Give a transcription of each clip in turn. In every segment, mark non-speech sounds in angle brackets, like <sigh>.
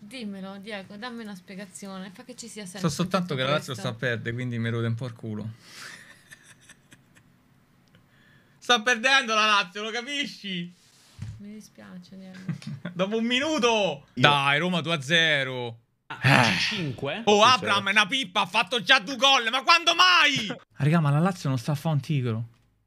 Dimmelo, Diego, dammi una spiegazione. Fa che ci sia senso. So soltanto che la Lazio sta a perdere, quindi mi rode un po' il culo. <laughs> sta perdendo la Lazio, lo capisci? Mi dispiace, Diego. <laughs> Dopo un minuto! Dai, Roma 2 a 0. Ah, 5? Oh, Abram è una pippa, ha fatto già due gol, ma quando mai? Raga, ma la Lazio non sta a fare un tigro.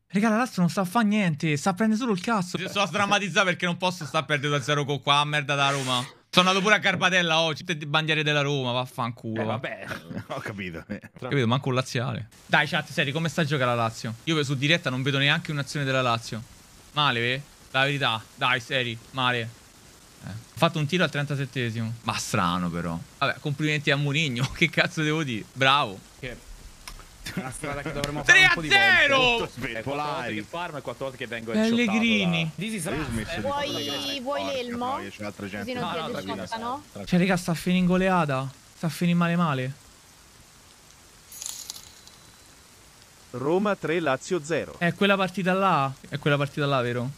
Raga, la Lazio non sta a fare niente, sta a prendere solo il cazzo. Sto a perché non posso stare a perdere 2-0 con qua, merda da Roma. Sono andato pure a Carpatella oggi, tutte bandiere della Roma, vaffanculo. Eh, va. vabbè. <laughs> Ho capito. Capito, manco un laziale. Dai, chat, seri, come sta a giocare la Lazio? Io su diretta non vedo neanche un'azione della Lazio. Male, ve? La verità. Dai, seri, male. Eh. Ho fatto un tiro al 37esimo. Ma strano, però. Vabbè, complimenti a Murigno. <laughs> Che cazzo devo dire? Bravo. Che una strada che dovremmo 3 fare un a po' di 0! volte. Speculari. È quattro volte che farmo e quattro volte che vengo Pellegrini. da- eh. Vuoi- vuoi l'elmo? gente. Così non No, ti no, tranquilla. Cioè, raga, sta a finire in goleata. Sta finire male male. Roma 3 Lazio 0. È quella partita là. È quella partita là, vero?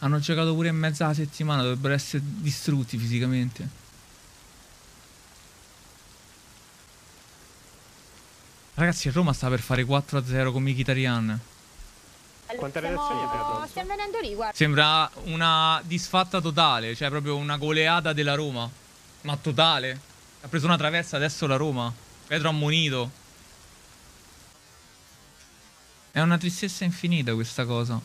Hanno giocato pure in mezza settimana, dovrebbero essere distrutti fisicamente. Ragazzi, il Roma sta per fare 4-0 con Mkhitaryan. Quante redazioni abbiamo addosso? Stiamo venendo lì, guarda. Sembra una disfatta totale, cioè proprio una goleata della Roma. Ma totale. Ha preso una traversa adesso la Roma. Pedro ammonito. È una tristezza infinita questa cosa.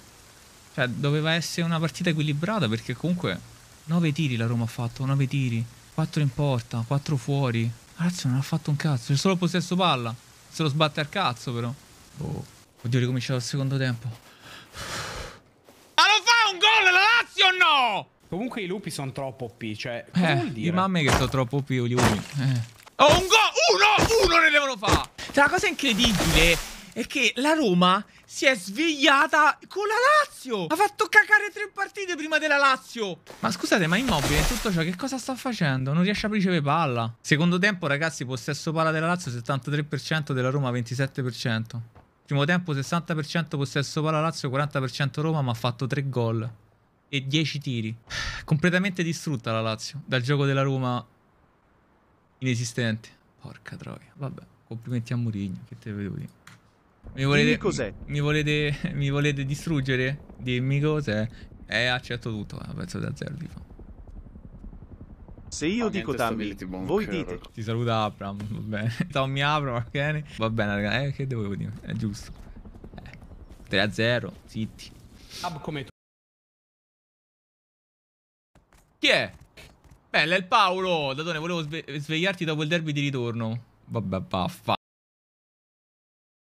Cioè, doveva essere una partita equilibrata perché comunque 9 tiri la Roma ha fatto, 9 tiri, 4 in porta, 4 fuori. Ragazzi, non ha fatto un cazzo, c'è solo possesso palla. Se lo sbatte al cazzo però. Oh. Oddio, ricominciato il secondo tempo. Ma lo fa un gol la Lazio o no? Comunque i lupi sono troppo OP, cioè cosa Eh, vuol dire? di mamme che sono troppo più gli uni. Eh. Oh, un gol! Uno! Uno ne devono fare! La cosa incredibile è che la Roma si è svegliata con la Lazio! Ha fatto cacare tre partite prima della Lazio! Ma scusate, ma Immobile in tutto ciò che cosa sta facendo? Non riesce a ricevere palla. Secondo tempo, ragazzi, possesso palla della Lazio 73%, della Roma 27%. Primo tempo 60% possesso palla Lazio, 40% Roma, ma ha fatto 3 gol e 10 tiri. <sighs> Completamente distrutta la Lazio dal gioco della Roma inesistente. Porca troia. Vabbè, complimenti a Mourinho, che te vedo dire. Mi volete, Dimmi cos'è. Mi volete, <laughs> mi volete distruggere? Dimmi cos'è. Eh, accetto tutto. A pezzo da zero fa. Se io Ah, dico bunker. voi dite. Ti saluta Abram, va bene. Tom mi apro, va bene. Va bene, ragazzi. Eh, che devo dire? È giusto. Eh, 3 a 0, zitti. Ab come tu. Chi è? Bella, è il Paolo. Dadone, volevo sve- svegliarti dopo il derby di ritorno. Vabbè, vaffa.